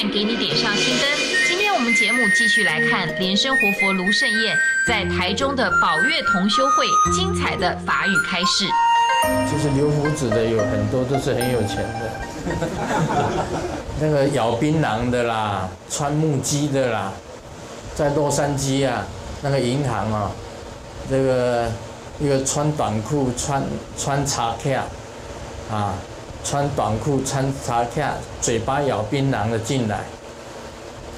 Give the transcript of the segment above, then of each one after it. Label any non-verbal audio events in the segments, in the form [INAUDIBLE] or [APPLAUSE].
看，给你点上新灯。今天我们节目继续来看莲生活佛卢胜彦在台中的宝月同修会精彩的法语开示。就是留胡子的有很多都是很有钱的，那个咬槟榔的啦，穿木屐的啦，在洛杉矶啊，那个银行啊，这个一个穿短裤穿穿插卡啊，穿短裤穿插卡，嘴巴咬槟榔的进来，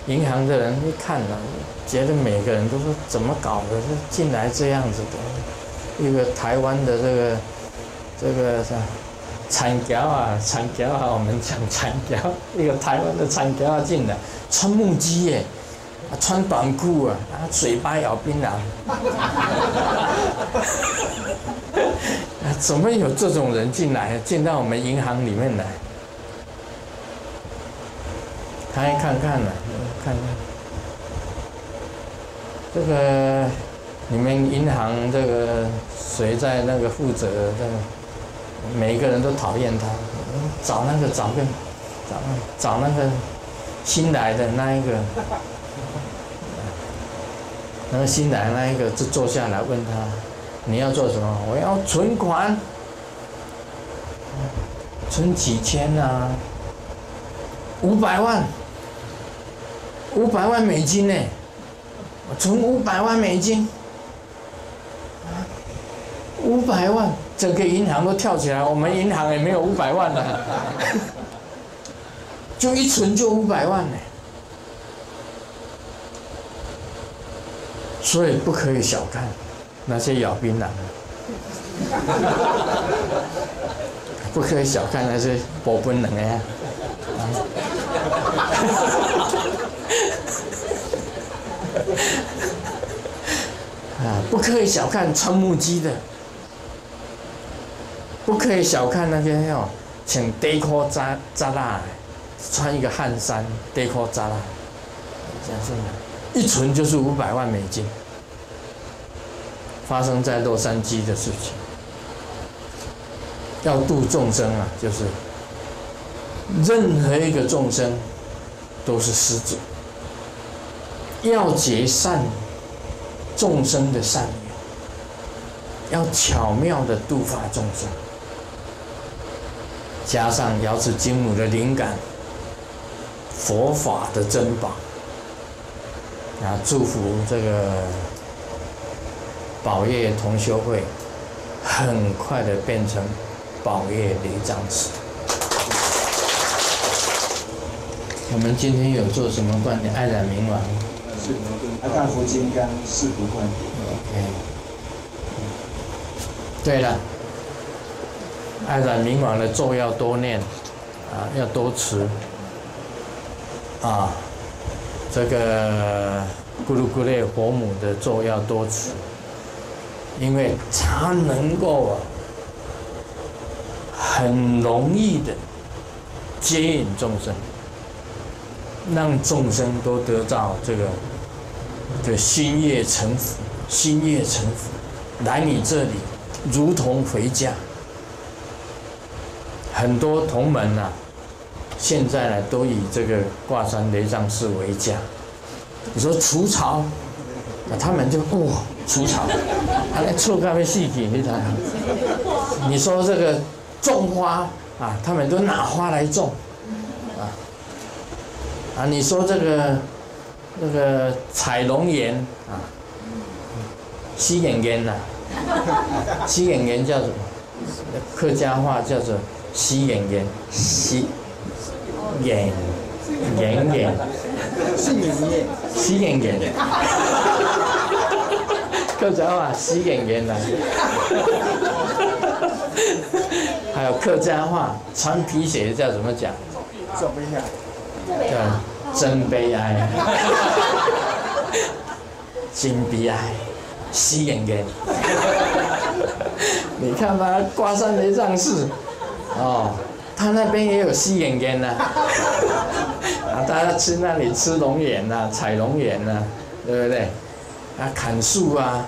银行的人一看呢，觉得每个人都是怎么搞的，是进来这样子的，一个台湾的这个。这个是产条啊，产条啊，我们讲产条，[LAUGHS] 一个台湾的产条进来，穿木屐耶，穿短裤啊，然后嘴巴咬槟榔，[LAUGHS] 怎么有这种人进来，进到我们银行里面来？看一看看呢，看看，这个你们银行这个谁在那个负责？这个？每一个人都讨厌他，找那个找个找找那个新来的那一个，那个新来那一个就坐下来问他，你要做什么？我要存款，存几千啊？五百万，五百万美金呢？存五百万美金，五百万。整个银行都跳起来，我们银行也没有五百万了，[LAUGHS] 就一存就五百万呢，所以不可以小看那些咬槟榔的，不可以小看那些保本能的，啊，不可以小看穿木屐的。不可以小看那些哦，请德科扎扎拉，穿一个汗衫，德科扎拉，讲真的，一存就是五百万美金。发生在洛杉矶的事情，要度众生啊，就是任何一个众生都是施主，要结善众生的善缘，要巧妙的度化众生。加上瑶池金母的灵感，佛法的珍宝，啊，祝福这个宝业同修会，很快的变成宝业离藏寺。我们今天有做什么观点？爱染明王，是阿大佛金刚四不观点。OK。对了。爱染明王的咒要多念，啊，要多持，啊，这个咕噜咕噜佛母的咒要多持，因为它能够啊，很容易的接引众生，让众生都得到这个的心业成佛，心业成佛，来你这里如同回家。很多同门呐，现在呢都以这个挂山雷藏寺为家。你说除草，那他们就哇除草，还来臭咖啡细品你看。你说这个种花啊，他们都拿花来种，啊啊，你说这个那个采龙岩啊，吸眼烟呐，吸眼烟叫什么？客家话叫做。吸眼眼，吸眼眼眼，吸眼眼，吸眼眼，客家话吸眼眼来，[LAUGHS] 还有客家话穿皮鞋叫怎么讲？怎么样？叫真悲哀，[LAUGHS] 真悲哀，吸眼眼。[LAUGHS] 你看吧，刮山雷藏寺。哦，他那边也有吸眼烟呐，啊，大家去那里吃龙眼呐，采龙眼呐，对不对？啊，砍树啊，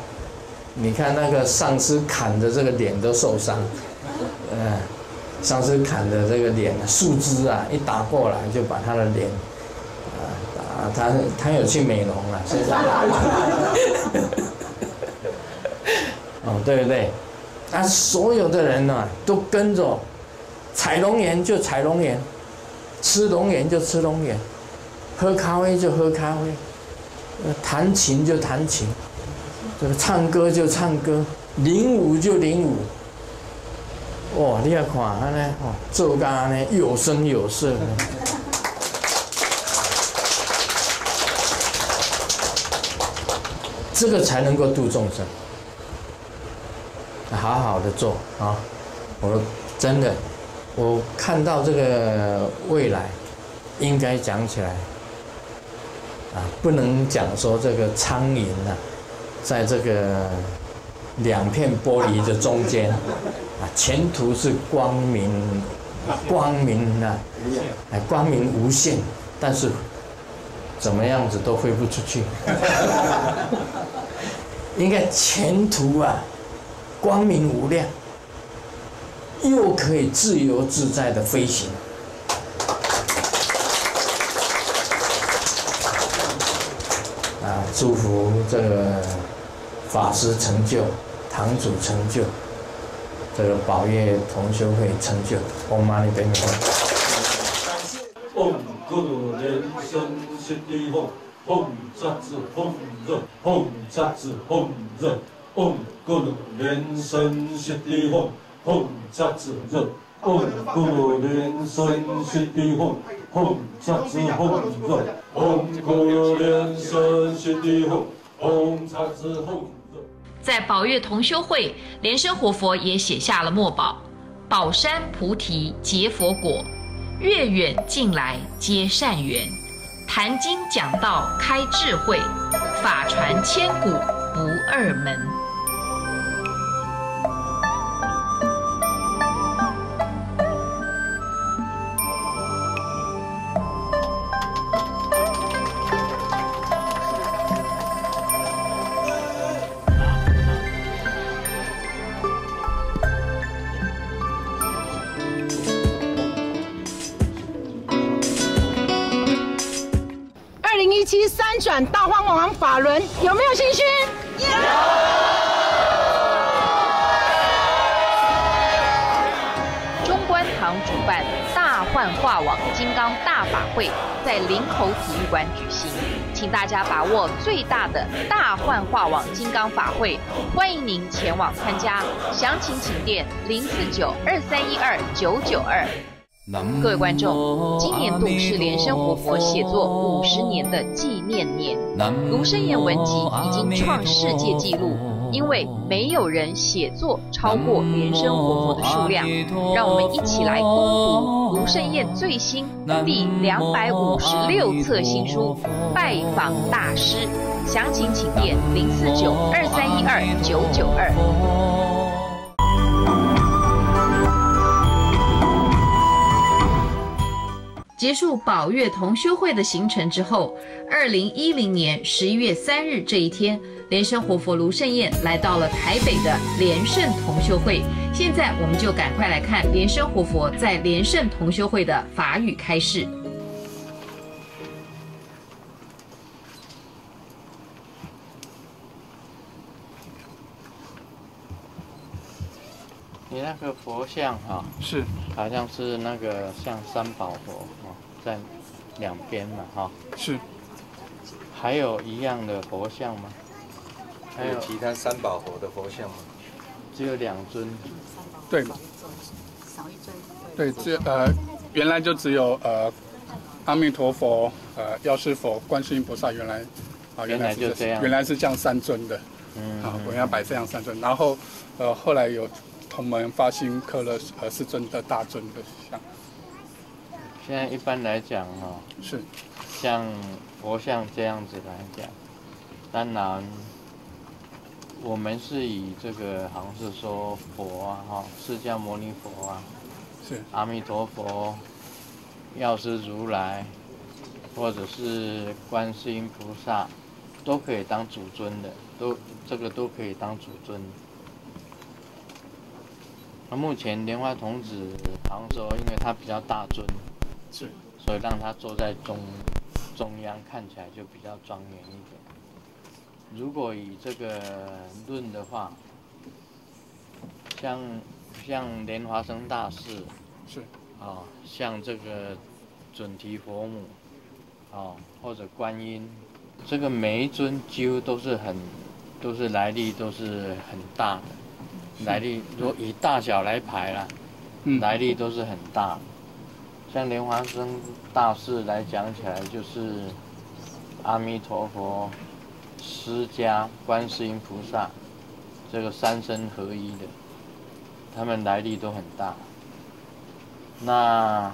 你看那个上司砍的这个脸都受伤，嗯，上司砍的这个脸树枝啊，一打过来就把他的脸啊，他他有去美容了，现在。[LAUGHS] 哦，对不对？啊，所有的人呢，都跟着采龙岩就采龙岩，吃龙岩就吃龙岩，喝咖啡就喝咖啡，弹琴就弹琴，这个唱歌就唱歌，领舞就领舞。哇，你要看安尼哦，做甲安尼有声有色。这个才能够度众生，好好的做啊！我真的，我看到这个未来，应该讲起来啊，不能讲说这个苍蝇啊，在这个两片玻璃的中间啊，前途是光明，光明啊，哎，光明无限，但是。怎么样子都飞不出去，[LAUGHS] 应该前途啊，光明无量，又可以自由自在的飞行。祝福这个法师成就，堂主成就，这个宝月同修会成就，嗡嘛呢叭咪吽。各人生悉地吽，吽扎子吽热，吽扎子吽热，吽各人生悉地吽，吽扎子热，吽各人生悉地吽，吽扎子吽热，吽各人生悉地吽，吽扎子吽热。在宝月同修会，莲生活佛也写下了墨宝：宝山菩提结佛果。月远近来皆善缘，谈经讲道开智慧，法传千古不二门。三转大荒王法轮，有没有信心？有。中观堂主办大幻化网金刚大法会，在林口体育馆举行，请大家把握最大的大幻化网金刚法会，欢迎您前往参加，详情请电零四九二三一二九九二。各位观众，今年度是莲生活佛写作五十年的纪念念，卢生言文集已经创世界纪录，因为没有人写作超过莲生活佛的数量。让我们一起来攻读卢胜彦最新第两百五十六册新书《拜访大师》，详情请电零四九二三一二九九二。结束宝月同修会的行程之后，二零一零年十一月三日这一天，莲生活佛卢胜彦来到了台北的莲圣同修会。现在我们就赶快来看莲生活佛在莲圣同修会的法语开示。那个佛像哈，是，好像是那个像三宝佛。在两边嘛，哈，是，还有一样的佛像吗？还有其他三宝佛的佛像吗？只有两尊，对，少一尊，对，这呃，原来就只有呃，阿弥陀佛、呃，药师佛、观世音菩萨，原来啊，原来就这样，原来是这样三尊的，嗯，啊，我要摆这样三尊，然后呃，后来有同门发心刻了呃是真的大尊的像。现在一般来讲，哈，是像佛像这样子来讲，当然，我们是以这个好像是说佛啊，哈，释迦牟尼佛啊，是阿弥陀佛、药师如来，或者是观世音菩萨，都可以当主尊的，都这个都可以当主尊。那目前莲花童子好像说，因为它比较大尊。是，所以让他坐在中中央，看起来就比较庄严一点。如果以这个论的话，像像莲华生大士，是啊，像这个准提佛母，啊，或者观音，这个每一尊几乎都是很，都是来历都是很大的，来历如果以大小来排啦，嗯来历都是很大。像莲花生大士来讲起来，就是阿弥陀佛、释迦、观世音菩萨，这个三身合一的，他们来历都很大。那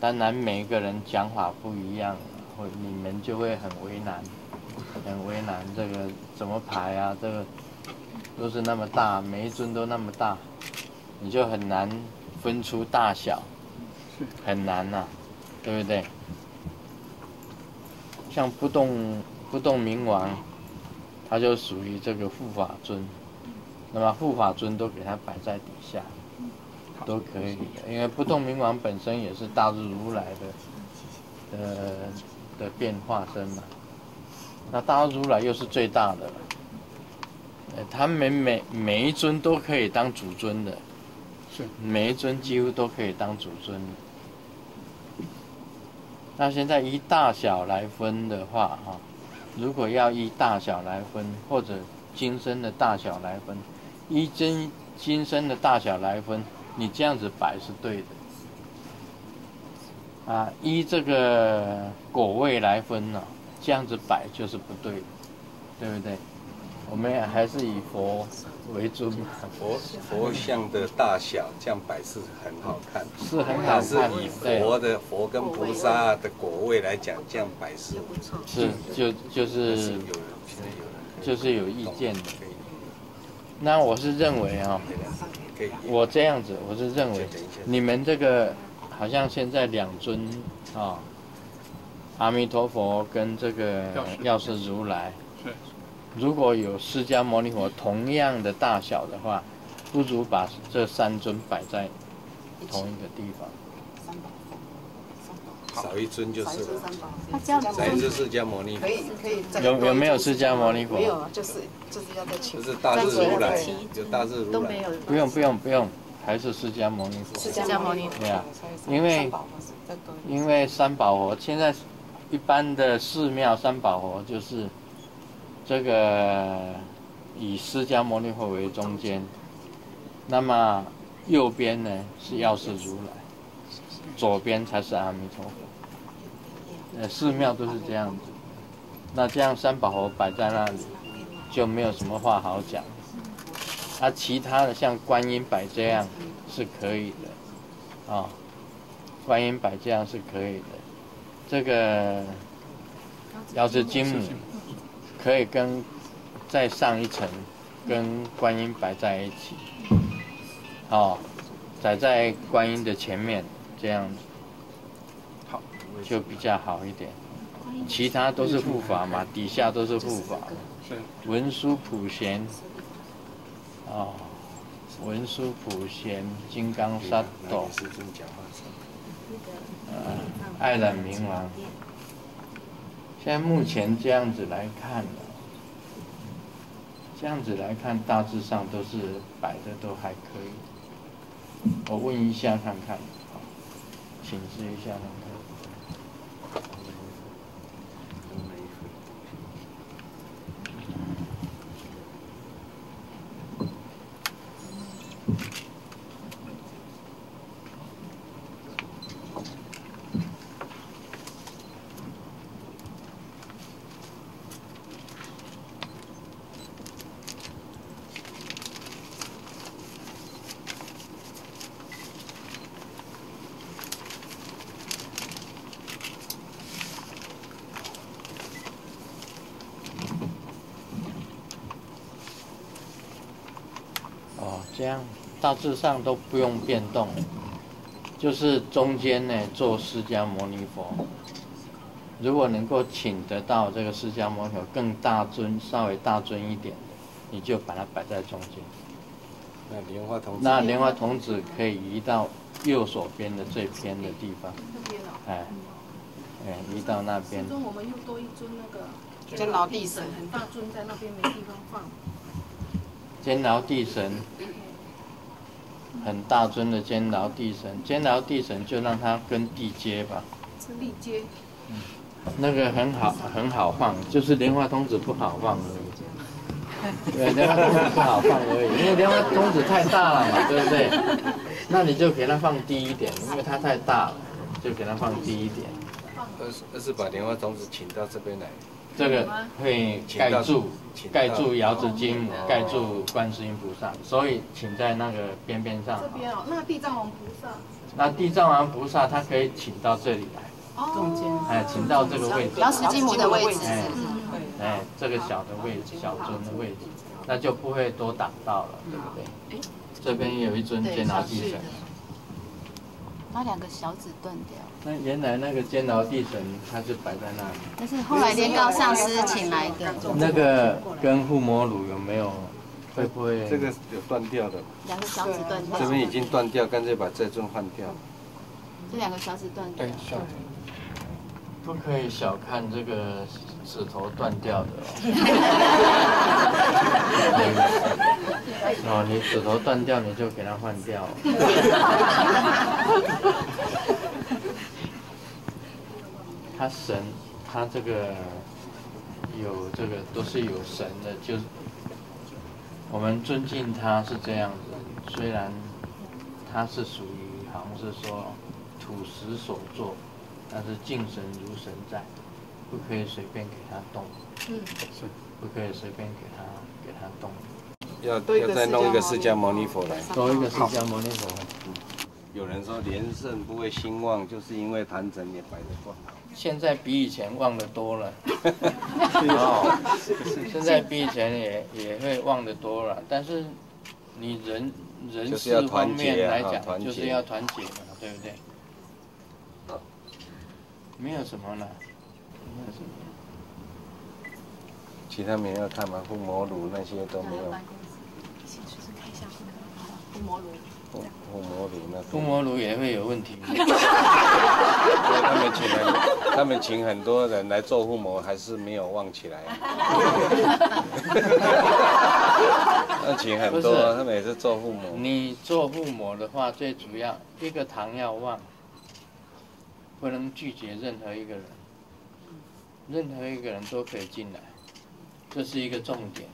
当然每一个人讲法不一样，会你们就会很为难，很为难。这个怎么排啊？这个都是那么大，每一尊都那么大，你就很难分出大小，很难呐、对不对？像不动不动明王，他就属于这个护法尊，那么护法尊都给他摆在底下，都可以，因为不动明王本身也是大日如来的的的变化身嘛，那大日如来又是最大的了，呃，他们每每一尊都可以当主尊的，是每一尊几乎都可以当主尊的。那现在依大小来分的话，哈，如果要依大小来分，或者金身的大小来分，依今今生的大小来分，你这样子摆是对的。啊，依这个果位来分呢、这样子摆就是不对的，对不对？我们还是以佛为尊嘛，佛佛像的大小这样摆是很好看，是很好看以。佛的佛跟菩萨的果位来讲，这样摆是是就就是是有现在有人就是有意见的。那我是认为啊、可以我这样子，我是认为你们这个好像现在两尊啊、阿弥陀佛跟这个药师如来，是如果有释迦牟尼佛同样的大小的话，不如把这三尊摆在同一个地方。少一尊就是了，他这样少一尊释迦牟尼佛。可，以可以有有没有释迦牟尼佛？没？有啊，就是就是要就是大日如来，有大日如来，不用不用不用，还是释迦牟尼佛。释迦牟尼对啊，因为因为三宝佛现在一般的寺庙三宝佛就是这个以释迦牟尼佛为中间，那么右边呢是药师如来，左边才是阿弥陀佛。呃，寺庙都是这样子，那这样三宝佛摆在那里就没有什么话好讲。啊，其他的像观音摆这样是可以的，啊、观音摆这样是可以的。这个要是金母可以跟再上一层，跟观音摆在一起，哦，摆在观音的前面，这样子，好，就比较好一点。其他都是护法嘛，底下都是护法，文殊普贤，哦，文殊普贤，金刚萨埵，师尊讲话声。呃，爱染明王。现在目前这样子来看，这样子来看，大致上都是摆的都还可以。我问一下看看，请示一下看看。哦，这样大致上都不用变动，就是中间呢做释迦牟尼佛。如果能够请得到这个释迦牟尼佛更大尊、稍微大尊一点的，你就把它摆在中间。那莲花童子那莲花童子可以移到右手边的最偏的地方，哎，哎，移到那边。中我们又多一尊那个监牢地神，很大尊在那边没地方放。监牢地神，很大尊的监牢地神，监牢地神就让他跟地接吧。是地接。嗯，那个很好，很好放，就是莲花童子不好放而已。[LAUGHS] 对，莲花童子不好放而已，因为莲花童子太大了嘛，[LAUGHS] 对不对？那你就给它放低一点，因为它太大了，就给它放低一点。而是而是把莲花童子请到这边来，这个会盖住盖住瑶池金母，盖住观世音菩萨，所以请在那个边边上。这边哦，那地藏王菩萨。那地藏王菩萨他可以请到这里来。中间。哎，请到这个位置。瑶池金母的位置。哎，哎，这个小的位置，小尊的位置，那就不会多挡到了，对不对？这边有一尊监牢地神。那两个小指断掉。那原来那个监牢地神，他是摆在那里。但是后来天高上师请来的。那个跟护摩炉有没有？会不会？这个有断掉的。两个小指断掉。这边已经断掉，干脆把这尊换掉。这两个小指断掉。对，小不可以小看这个指头断掉的哦。[LAUGHS] 哦，你指头断掉，你就给它换掉。[LAUGHS] 他神，他这个有这个都是有神的，就是我们尊敬他是这样子。虽然他是属于好像是说土石所作。但是敬神如神在，不可以随便给他动。嗯，是，不可以随便给他给他动。要要再弄一个释迦牟尼佛来，多一个释迦牟尼佛。有人说连胜不会兴旺，就是因为坛城也摆得不好。现在比以前旺的多了。[LAUGHS] 哦，现在比以前也也会旺的多了，但是你人人事方面来讲，就是要团结嘛，对不对？没有什么了。其他没有看吗？护魔炉那些都没有。护摩炉。护护摩炉那。护摩炉也会有问题。[LAUGHS] 他们请很，他们请很多人来做护摩，还是没有旺起来。[LAUGHS] 那请很多，他们也是做护摩。你做护摩的话，最主要一个糖要旺。不能拒绝任何一个人，任何一个人都可以进来，这是一个重点。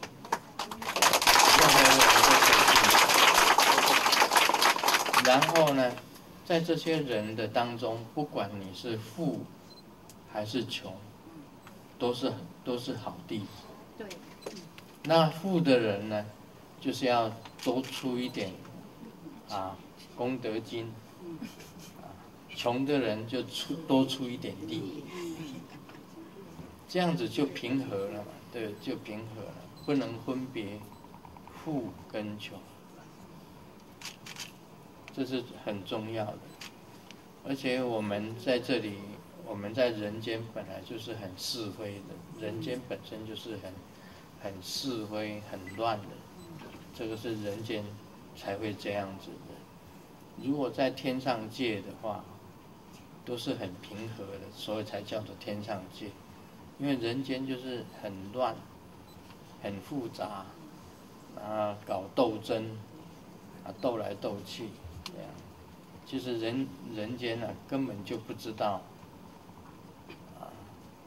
任何人都可以进来。然后呢，在这些人的当中，不管你是富还是穷，都是都是好弟子。对。那富的人呢，就是要多出一点啊功德金。穷的人就出多出一点力，这样子就平和了嘛？对，就平和了，不能分别富跟穷，这是很重要的。而且我们在这里，我们在人间本来就是很是非的，人间本身就是很很是非、很乱的，这个是人间才会这样子的。如果在天上界的话，都是很平和的，所以才叫做天上界。因为人间就是很乱、很复杂，啊，搞斗争，啊，斗来斗去，这样。其实人人间呢，根本就不知道，啊，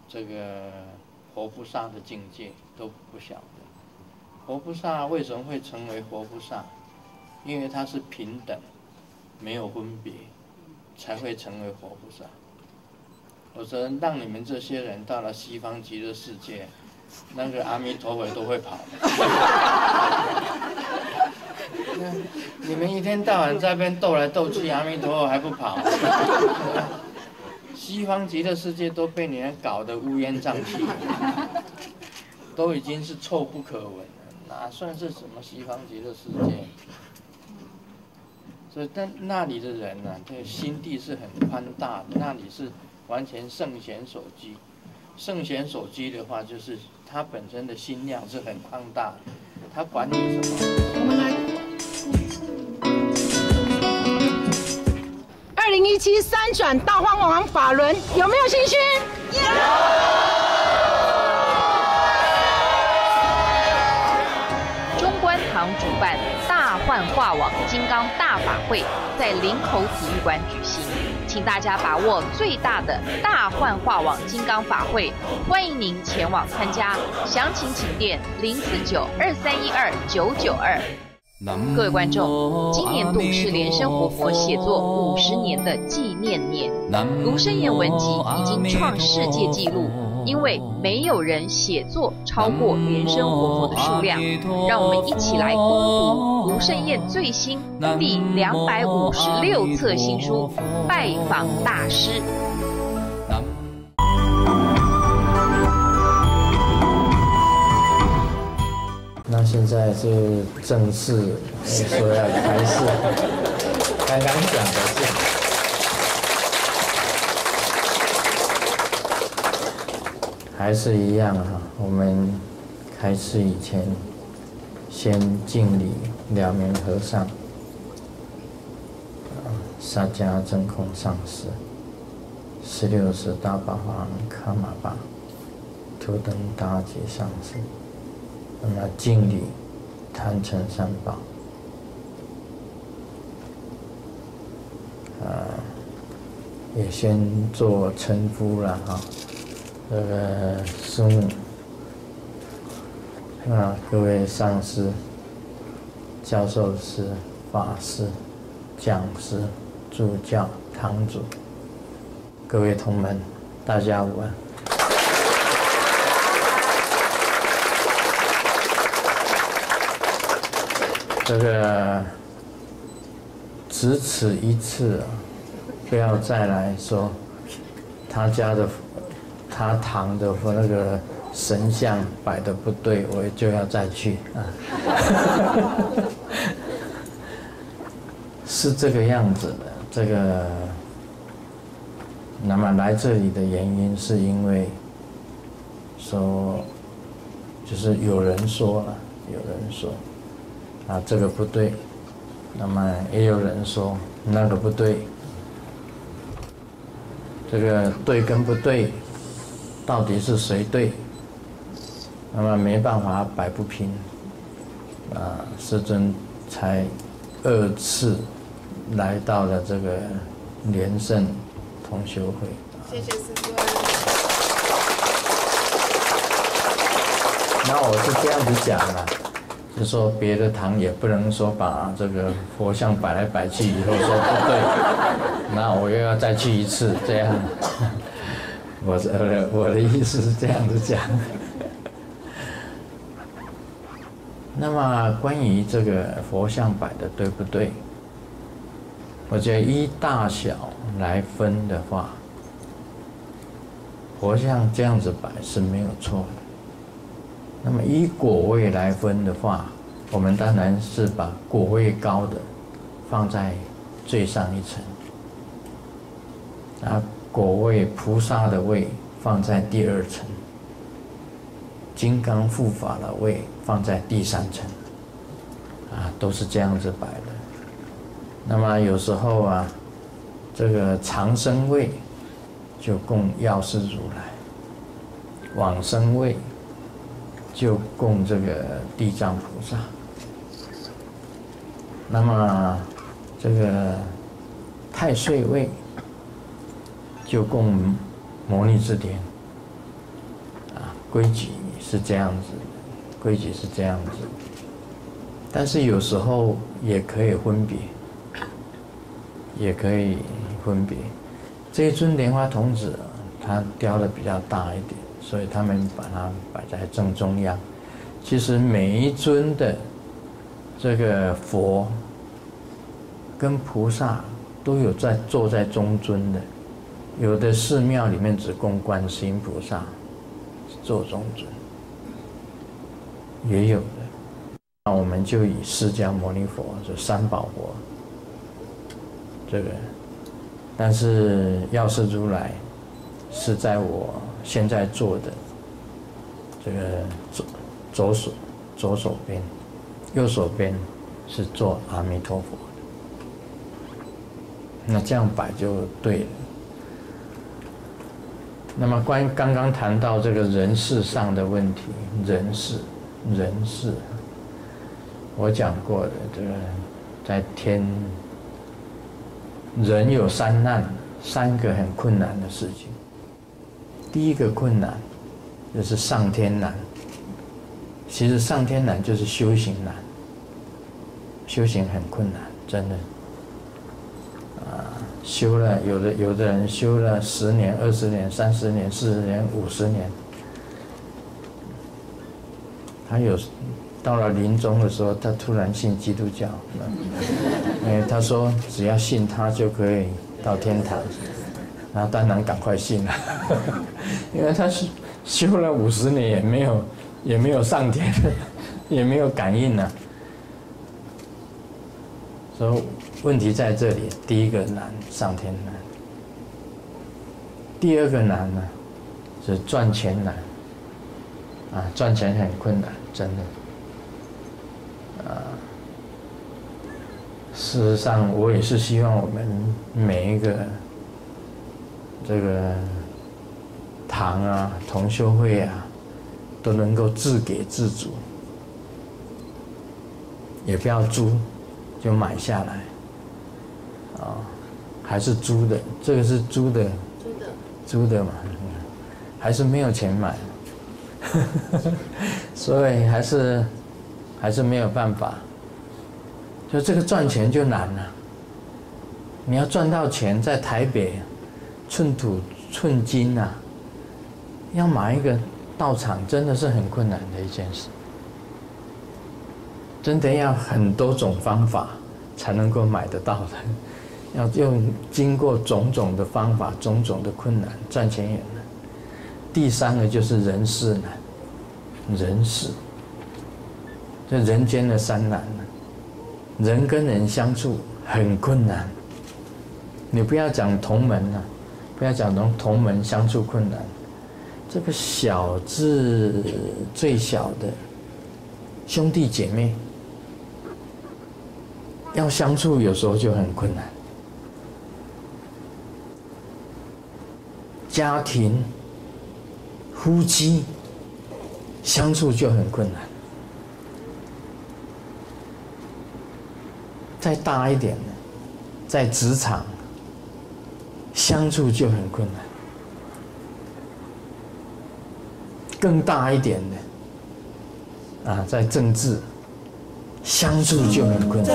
这个活菩萨的境界都不晓得。活菩萨为什么会成为活菩萨？因为他是平等，没有分别。才会成为活菩萨。我说，让你们这些人到了西方极乐世界，那个阿弥陀佛都会跑。[LAUGHS] 你们一天到晚在那边斗来斗去，阿弥陀佛还不跑？西方极乐世界都被你们搞得乌烟瘴气，都已经是臭不可闻了，哪算是什么西方极乐世界？所以，但那里的人呢，这个心地是很宽大的。那里是完全圣贤所居。圣贤所居的话，就是他本身的心量是很宽大的。他管你什么？二零一七。期三转大荒王法轮，有没有信心？有。幻化网金刚大法会，在林口体育馆举行，请大家把握最大的大幻化网金刚法会，欢迎您前往参加，详情请电零四九二三一二九九二。各位观众，今年度是莲生活佛写作五十年的纪念年，卢生燕文集已经创世界纪录。因为没有人写作超过莲生活佛的数量，让我们一起来攻读卢胜燕最新第两百五十六册新书《拜访大师》。那现在就正式说要开始，刚刚讲的是。还是一样哈，我们开始以前先敬礼两名和尚，沙迦真空上师，十六世大宝王卡玛巴，图登大吉上师，那么敬礼坛城三宝，啊，也先做称呼了哈。这个师母啊，各位上师、教授师、法师、讲师、助教、堂主，各位同门，大家午安。这个只此一次啊，不要再来说他家的。他堂的和那个神像摆的不对，我就要再去啊。[LAUGHS] 是这个样子的，这个。那么来这里的原因是因为，说，就是有人说了，有人说，啊这个不对，那么也有人说那个不对，这个对跟不对。到底是谁对？那么没办法摆不平，啊，师尊才二次来到了这个连胜同修会。谢谢师尊。那我是这样子讲的，就说别的堂也不能说把这个佛像摆来摆去以后说不对，那我又要再去一次这样。我的我的意思是这样子讲。那么关于这个佛像摆的对不对？我觉得依大小来分的话，佛像这样子摆是没有错的。那么依果位来分的话，我们当然是把果位高的放在最上一层。啊。果位菩萨的位放在第二层，金刚护法的位放在第三层，啊，都是这样子摆的。那么有时候啊，这个长生位就供药师如来，往生位就供这个地藏菩萨。那么这个太岁位。就供摩尼之天，啊，规矩是这样子，规矩是这样子，但是有时候也可以分别，也可以分别。这一尊莲花童子，它雕的比较大一点，所以他们把它摆在正中央。其实每一尊的这个佛跟菩萨都有在坐在中尊的。有的寺庙里面只供观世音菩萨做中尊，也有的。那我们就以释迦牟尼佛这三宝佛，这个，但是药师如来是在我现在做的这个左左手左手边，右手边是做阿弥陀佛。那这样摆就对了。那么关于刚刚谈到这个人事上的问题，人事，人事，我讲过的这个，在天，人有三难，三个很困难的事情。第一个困难就是上天难，其实上天难就是修行难，修行很困难，真的。修了，有的有的人修了十年、二十年、三十年、四十年、五十年，他有到了临终的时候，他突然信基督教，因 [LAUGHS] 为他说只要信他就可以到天堂，然后当然赶快信了，[LAUGHS] 因为他是修了五十年也没有也没有上天，也没有感应呢，所以。问题在这里，第一个难上天难，第二个难呢是赚钱难，啊，赚钱很困难，真的，啊，事实上我也是希望我们每一个这个堂啊、同修会啊，都能够自给自足，也不要租，就买下来。啊，还是租的，这个是租的，租的，租的嘛，还是没有钱买，[LAUGHS] 所以还是还是没有办法。就这个赚钱就难了，你要赚到钱，在台北寸土寸金啊，要买一个道场真的是很困难的一件事，真的要很多种方法才能够买得到的。要用经过种种的方法，种种的困难，赚钱也难。第三个就是人事难，人事，这人间的三难人跟人相处很困难。你不要讲同门了，不要讲同同门相处困难，这个小至最小的兄弟姐妹，要相处有时候就很困难。家庭、夫妻相处就很困难，再大一点的，在职场相处就很困难，更大一点的，啊，在政治相助就很困难。